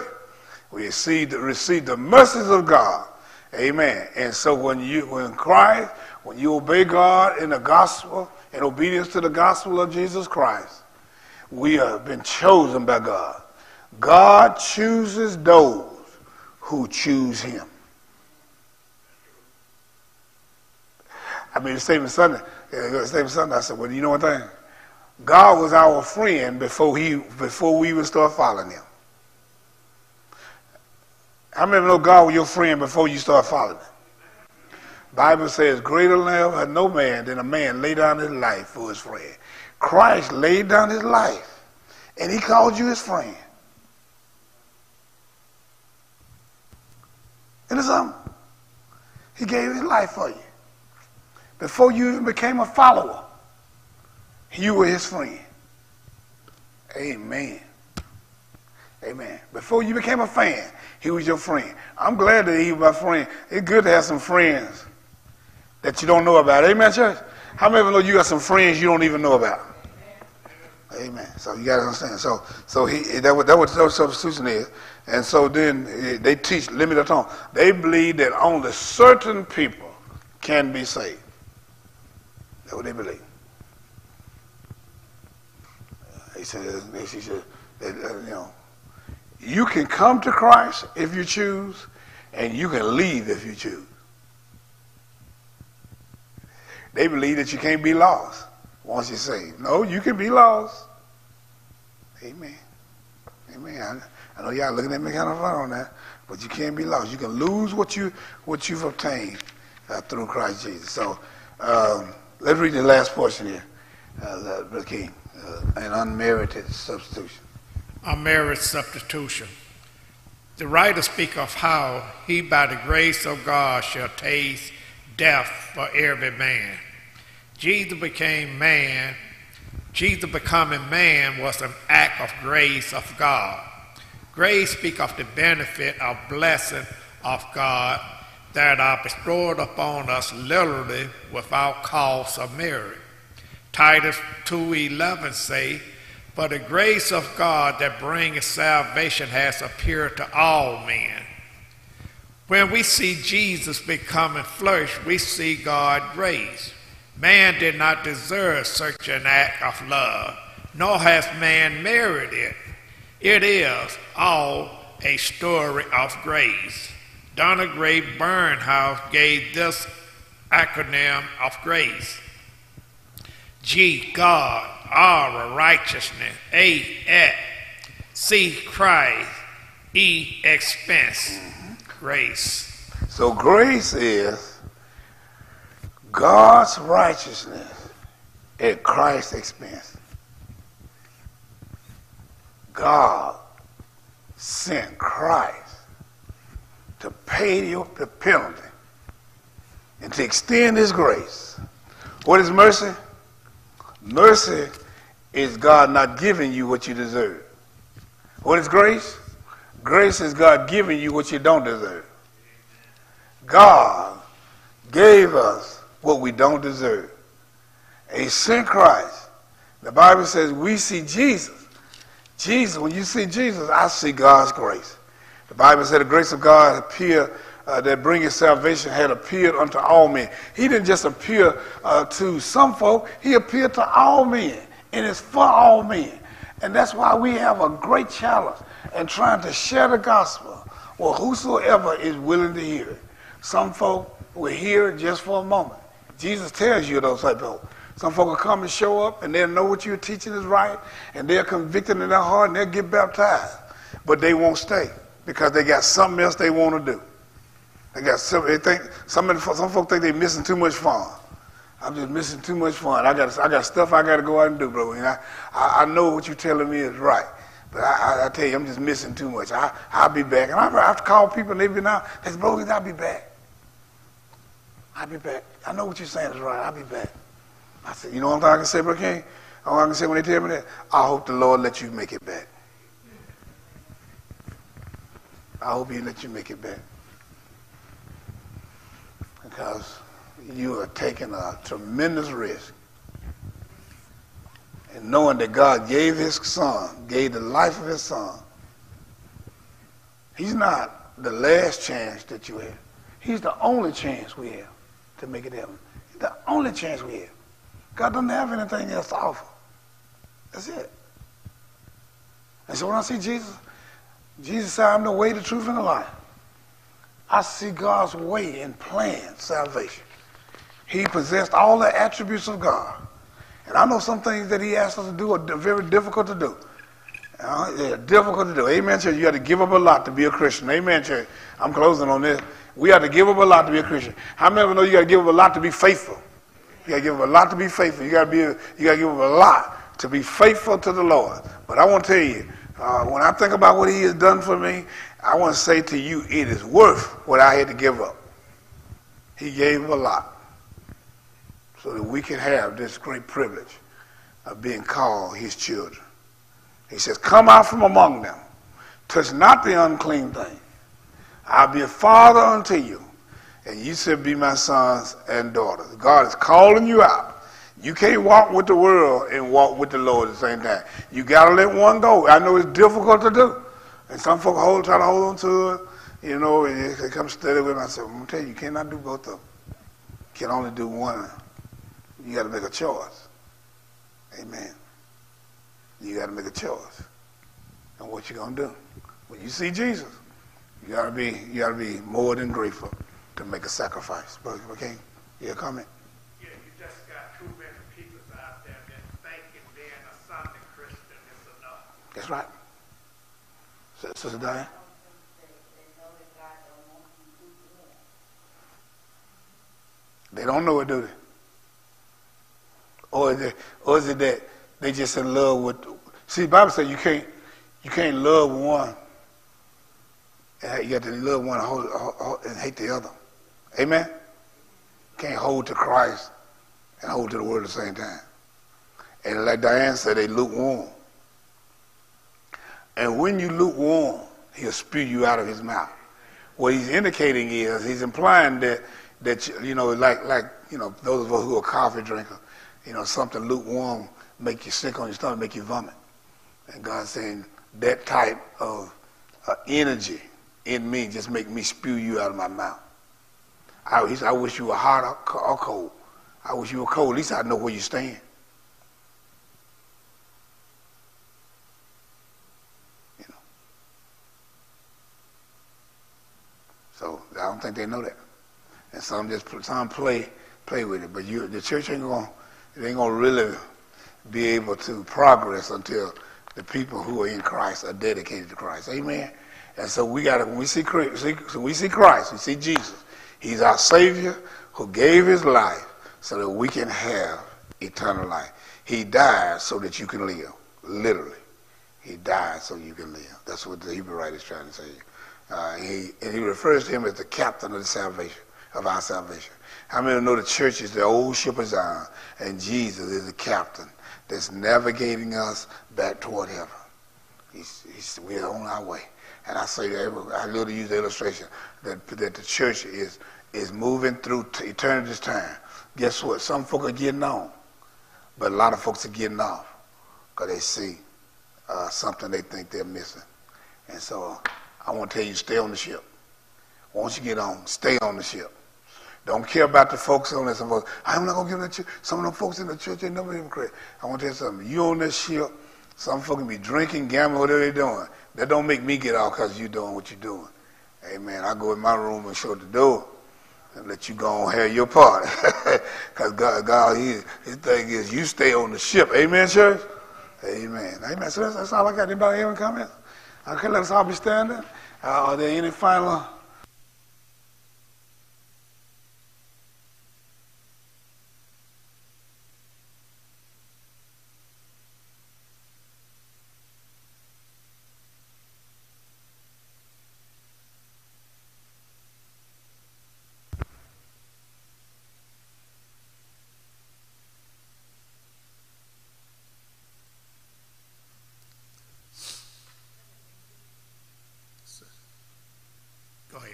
We receive, receive the mercies of God. Amen. And so when you when Christ, when you obey God in the gospel, in obedience to the gospel of Jesus Christ, we have been chosen by God. God chooses those who choose him. I mean, the same Sunday, uh, the same Sunday, I said, well, you know one thing? God was our friend before he before we even start following him. How many know God was your friend before you start following him? Bible says, greater love had no man than a man lay down his life for his friend. Christ laid down his life, and he called you his friend. And it's um, he gave his life for you. Before you even became a follower, you were his friend. Amen. Amen. Before you became a fan, he was your friend. I'm glad that he was my friend. It's good to have some friends that you don't know about. Amen, church? How many of you know you got some friends you don't even know about? Amen. So you got to understand. So, so he that was that what substitution is, and so then eh, they teach limited tongue. They believe that only certain people can be saved. That's what they believe. He said, he said, uh, you know, you can come to Christ if you choose, and you can leave if you choose. They believe that you can't be lost once you're saved. No, you can be lost. Amen. Amen. I, I know y'all looking at me kind of fun on that, but you can't be lost. You can lose what you what you've obtained uh, through Christ Jesus. So um, let's read the last portion here, uh, Brother King. Uh, an unmerited substitution. Unmerited substitution. The writer speak of how he by the grace of God shall taste death for every man. Jesus became man. Jesus becoming man was an act of grace of God. Grace speak of the benefit of blessing of God that are bestowed upon us literally without cause of merit. Titus 2.11 say, For the grace of God that bringeth salvation has appeared to all men. When we see Jesus becoming flesh, we see God's grace. Man did not deserve such an act of love, nor has man merited it. It is all a story of grace. Donald Grey Barnhouse gave this acronym of grace. G, God, R, righteousness, A, at, C, Christ, E, expense, grace. So grace is God's righteousness at Christ's expense. God sent Christ to pay you the penalty and to extend his grace. What is mercy? Mercy is God not giving you what you deserve. What is grace? Grace is God giving you what you don't deserve. God gave us what we don't deserve. A sin Christ. The Bible says we see Jesus. Jesus, when you see Jesus, I see God's grace. The Bible said the grace of God appeared uh, that bringing salvation had appeared unto all men. He didn't just appear uh, to some folk, he appeared to all men, and it's for all men. And that's why we have a great challenge in trying to share the gospel. with whosoever is willing to hear it. Some folk will hear it just for a moment. Jesus tells you those type of folk. Some folk will come and show up and they'll know what you're teaching is right and they're convicted in their heart and they'll get baptized. But they won't stay because they got something else they want to do. They got some, they think, some, some folk think they're missing too much fun. I'm just missing too much fun. I got, I got stuff I got to go out and do, bro. And I, I, I know what you're telling me is right. But I, I, I, tell you, I'm just missing too much. I, I'll be back. And I have to call people and they've been out. They bro, I'll be back. I'll be back. I know what you're saying is right. I'll be back. I said, you know what I can say, Bro King? All I can say when they tell me that, I hope the Lord let you make it back. I hope he let you make it back. Because you are taking a tremendous risk. And knowing that God gave his son, gave the life of his son, he's not the last chance that you have. He's the only chance we have to make it happen. The only chance we have. God doesn't have anything else to offer. That's it. And so when I see Jesus, Jesus said, I'm the way, the truth, and the life. I see God's way and plan salvation. He possessed all the attributes of God. And I know some things that he asked us to do are very difficult to do. Uh, yeah, difficult to do. Amen, church. You got to give up a lot to be a Christian. Amen, church. I'm closing on this. We have to give up a lot to be a Christian. How many of you know you got to give up a lot to be faithful? You got to give up a lot to be faithful. You got to be. You got to give up a lot to be faithful to the Lord. But I want to tell you, uh, when I think about what He has done for me, I want to say to you, it is worth what I had to give up. He gave a lot so that we can have this great privilege of being called his children. He says, Come out from among them, touch not the unclean thing. I'll be a father unto you, and you shall be my sons and daughters. God is calling you out. You can't walk with the world and walk with the Lord at the same time. You got to let one go. I know it's difficult to do. And some folk hold, try to hold on to it, you know, and they come steady with me. I said, I'm going to tell you, you cannot do both of them. You can only do one. You got to make a choice. Amen. You got to make a choice. And what you going to do? When you see Jesus, you got to be you got to be more than grateful to make a sacrifice. Brother King, you a comment? Yeah, you just got too many people out there that thinking being a Sunday Christian is enough. That's right. Diane? They don't know it, do they? Or is it, or is it that they just in love with? See, Bible says you can't you can't love one. And you got to love one and, hold, hold, and hate the other. Amen. Can't hold to Christ and hold to the word at the same time. And like Diane said, they lukewarm. And when you lukewarm, he'll spew you out of his mouth. What he's indicating is he's implying that that you know, like like you know, those of us who are coffee drinkers, you know, something lukewarm make you sick on your stomach, make you vomit. And God's saying that type of uh, energy in me just make me spew you out of my mouth. I, I wish you were hot or cold. I wish you were cold. At least I know where you stand. So I don't think they know that. And some just some play play with it. But you, the church ain't gonna ain't gonna really be able to progress until the people who are in Christ are dedicated to Christ. Amen. And so we got to when we see Christ, so we see Christ, we see Jesus. He's our Savior who gave His life so that we can have eternal life. He died so that you can live. Literally, He died so you can live. That's what the Hebrew writer is trying to say. Uh, he, and he refers to him as the captain of the salvation, of our salvation. How many of know the church is the old ship of Zion, and Jesus is the captain that's navigating us back toward heaven? He's, he's, we're on our way. And I say that I to use the illustration that, that the church is is moving through eternity's time. Guess what? Some folk are getting on, but a lot of folks are getting off because they see uh, something they think they're missing. And so I want to tell you, stay on the ship. Once you get on, stay on the ship. Don't care about the folks on folks, I'm not gonna give that church. Some of them folks in the church ain't never even crazy. I want to tell you something. You on this ship, some folks be drinking, gambling, whatever they doing. That don't make me get out because you doing what you doing. Amen. I go in my room and shut the door and let you go on have your part. Because God, God he, his thing is you stay on the ship. Amen, church? Amen. Amen. So that's, that's all I got. Anybody have any comments? Okay, let us all be standing. Uh, are there any final? Go ahead.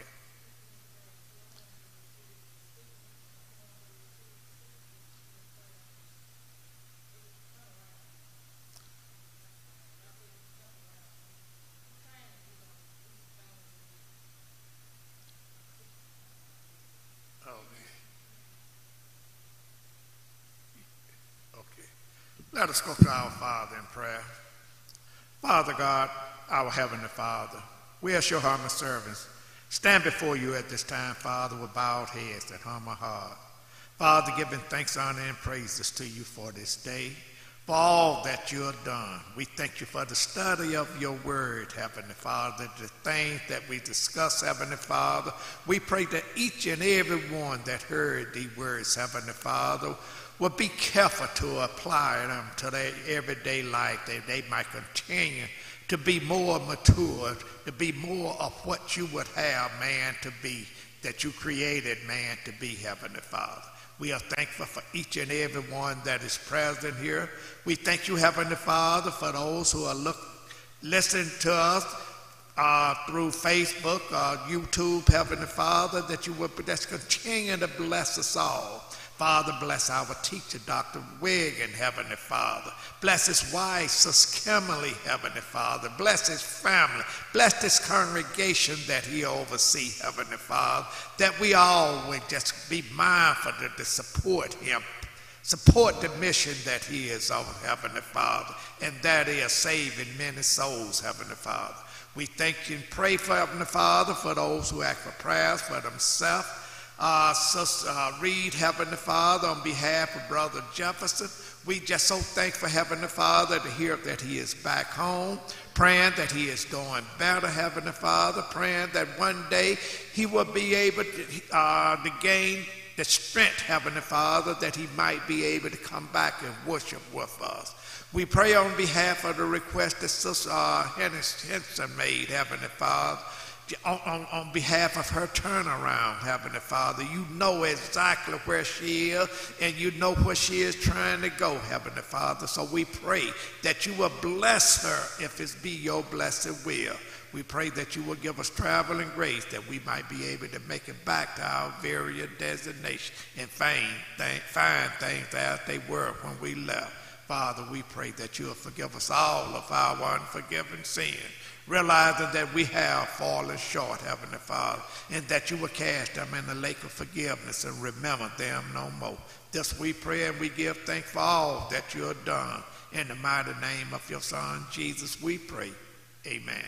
Okay. Okay. Let us go to our Father in prayer. Father God, our Heavenly Father, we as your humble servants stand before you at this time, Father, with bowed heads and humble heart. Father, giving thanks, honor, and praises to you for this day, for all that you have done. We thank you for the study of your word, Heavenly Father, the things that we discuss, Heavenly Father. We pray that each and every one that heard these words, Heavenly Father, will be careful to apply them to their everyday life, that they might continue to be more mature, to be more of what you would have man to be, that you created man to be, Heavenly Father. We are thankful for each and every one that is present here. We thank you, Heavenly Father, for those who are look, listening to us uh, through Facebook, YouTube, Heavenly Father, that you will just continue to bless us all. Father, bless our teacher, Dr. Wiggin, Heavenly Father. Bless his wife, Sis Kimberly, Heavenly Father. Bless his family. Bless this congregation that he oversees, Heavenly Father. That we all would just be mindful to, to support him. Support the mission that he is on, Heavenly Father. And that is saving many souls, Heavenly Father. We thank you and pray for Heavenly Father for those who ask for prayers for themselves uh, Sister uh, Reed, Heavenly Father, on behalf of Brother Jefferson. We just so thankful, Heavenly Father, to hear that he is back home, praying that he is doing better, Heavenly Father, praying that one day he will be able to, uh, to gain the strength, Heavenly Father, that he might be able to come back and worship with us. We pray on behalf of the request that Sister uh, Henson made, Heavenly Father on, on, on, behalf of her turnaround, Heavenly Father. You know exactly where she is and you know where she is trying to go, Heavenly Father. So we pray that you will bless her if it be your blessed will. We pray that you will give us traveling grace that we might be able to make it back to our various destination and find, th- find things as they were when we left. Father, we pray that you will forgive us all of our unforgiven sin realizing that we have fallen short, Heavenly Father, and that you will cast them in the lake of forgiveness and remember them no more. This we pray and we give thanks for all that you have done. In the mighty name of your Son, Jesus, we pray. Amen.